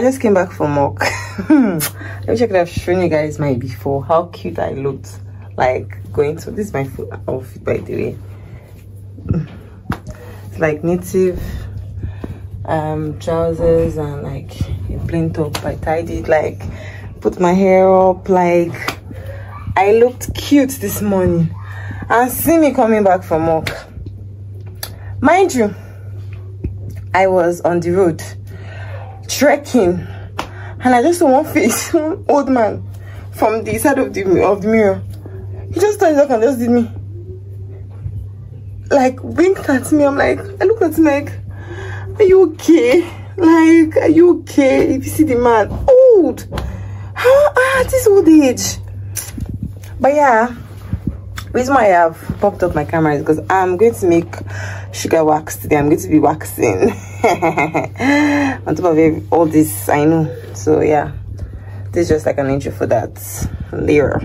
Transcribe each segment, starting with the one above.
I just came back from work. I wish I could have shown you guys my before, how cute I looked. Like going to this is my full outfit by the way. It's like native um trousers and like a plain top. I tied it like put my hair up like I looked cute this morning. And see me coming back from work. Mind you, I was on the road trekking and I just saw one face, one old man from the side of the of the mirror. He just turned up and just did me. Like winked at me. I'm like, I looked at him like, are you okay? Like, are you okay? If you see the man, old. How ah this old age. But yeah, reason why I have popped up my camera is because I'm going to make sugar wax today. I'm going to be waxing on top of all this. I know. So yeah, this is just like an intro for that layer.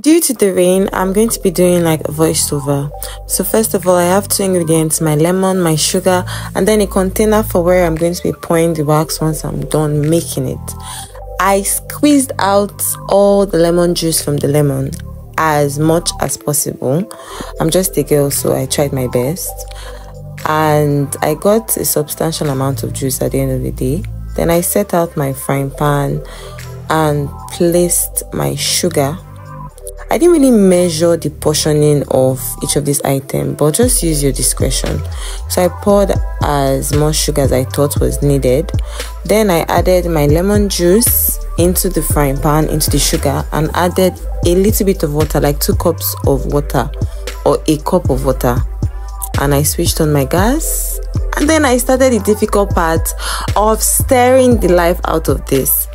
Due to the rain, I'm going to be doing like a voiceover. So first of all, I have two ingredients, my lemon, my sugar, and then a container for where I'm going to be pouring the wax once I'm done making it. I squeezed out all the lemon juice from the lemon as much as possible. I'm just a girl, so I tried my best. And I got a substantial amount of juice at the end of the day. Then I set out my frying pan and placed my sugar. I didn't really measure the portioning of each of these items, but just use your discretion. So I poured as much sugar as I thought was needed. Then I added my lemon juice into the frying pan, into the sugar, and added a little bit of water, like two cups of water or a cup of water. And I switched on my gas. And then I started the difficult part of stirring the life out of this.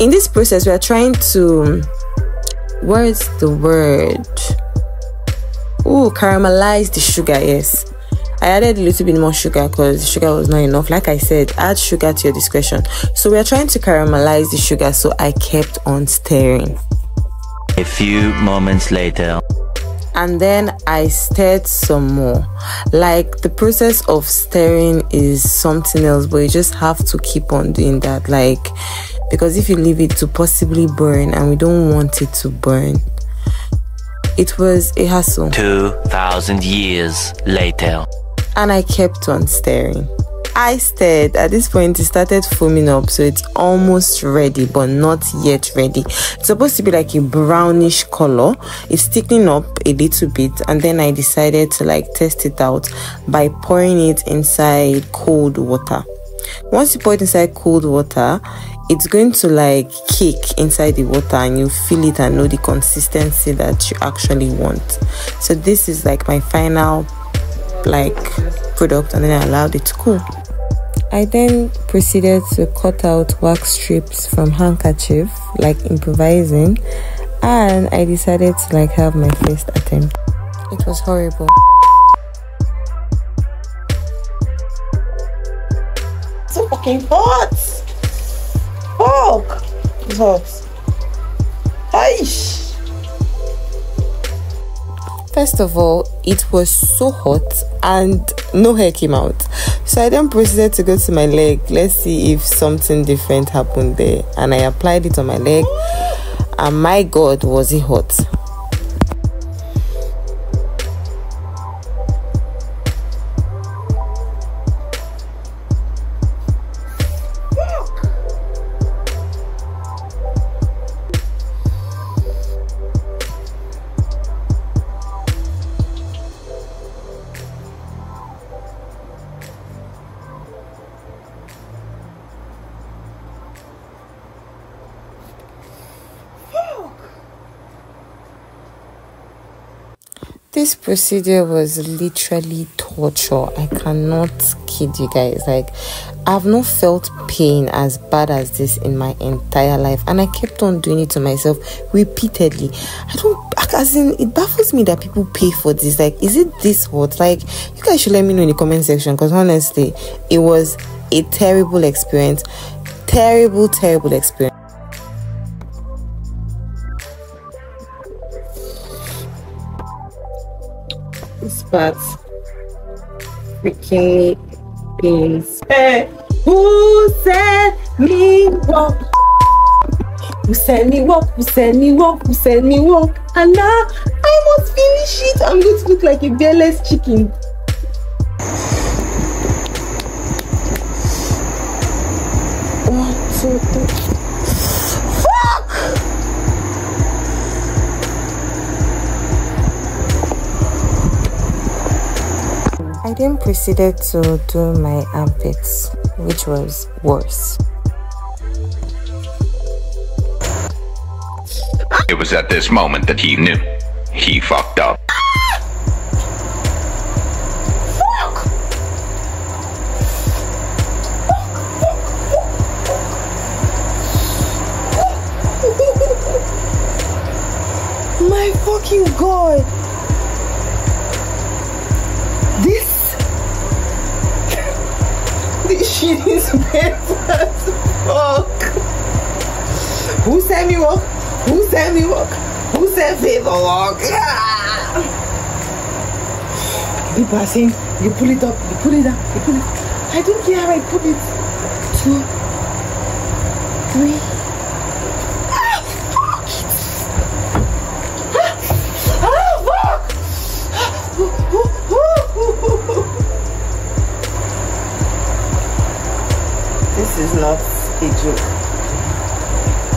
In this process, we are trying to. Where's the word? Oh, caramelize the sugar, yes. I added a little bit more sugar because sugar was not enough. Like I said, add sugar to your discretion. So we are trying to caramelize the sugar, so I kept on stirring. A few moments later. And then I stirred some more. Like the process of stirring is something else, but you just have to keep on doing that. Like, because if you leave it to possibly burn, and we don't want it to burn, it was a hassle. 2,000 years later and I kept on staring. I stared. At this point, it started foaming up, so it's almost ready, but not yet ready. It's supposed to be like a brownish color. It's thickening up a little bit, and then I decided to like test it out by pouring it inside cold water. Once you pour it inside cold water, it's going to like kick inside the water and you feel it and know the consistency that you actually want. So this is like my final like product and then I allowed it to cool. I then proceeded to cut out wax strips from handkerchief, like improvising, and I decided to like have my first attempt. It was horrible. So fucking hot! Fuck! It's hot. Aish! First of all, it was so hot and no hair came out. So I then proceeded to go to my leg. Let's see if something different happened there. And I applied it on my leg. And my god, was it hot! This procedure was literally torture. I cannot kid you guys. Like, I've not felt pain as bad as this in my entire life, and I kept on doing it to myself repeatedly. I don't, as in, it baffles me that people pay for this. Like, is it this hot? Like, you guys should let me know in the comment section because honestly, it was a terrible experience. Terrible, terrible experience. But freaking peace. Hey, who's send me walk. Who send me walk? Who send me walk? Who send me walk? And now I must finish it. I'm going to look like a bearless chicken. One, two, three. Then proceeded to do my armpits, which was worse. It was at this moment that he knew. He fucked up. My fucking god! Shit is as fuck. Who said me walk? Who said me walk? Who said Favour walk? Ah! You passing, you pull it up, you pull it down, you pull it. I don't care how I pull it. Two, three. Is not a joke.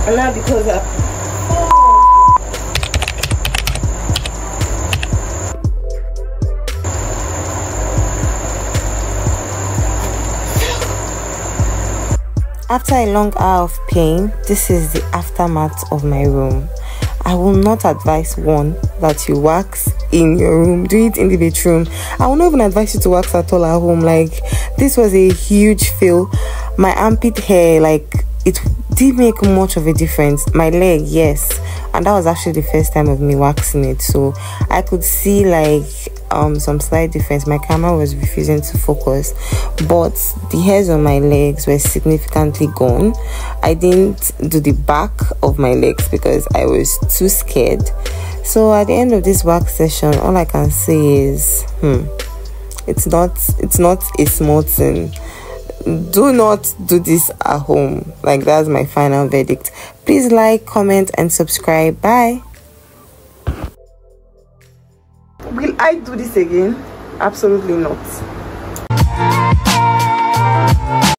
And now because I After a long hour of pain, this is the aftermath of my room. I will not advise one that you wax in your room, do it in the bedroom. I will not even advise you to wax at all at home. Like, this was a huge fail. My armpit hair, like, it did make much of a difference. My leg, yes, and that was actually the first time of me waxing it, so I could see like um some slight difference. My camera was refusing to focus, but the hairs on my legs were significantly gone. I didn't do the back of my legs because I was too scared. So at the end of this wax session, all I can say is, hmm, it's not it's not a small thing. Do not do this at home. Like that's my final verdict. Please like comment and subscribe. Bye. Will i do this again? Absolutely not